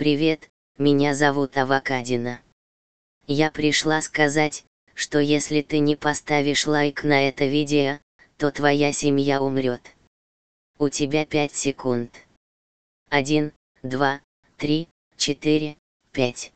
Привет, меня зовут Авокадина. Я пришла сказать, что если ты не поставишь лайк на это видео, то твоя семья умрет. У тебя 5 секунд. 1, 2, 3, 4, 5.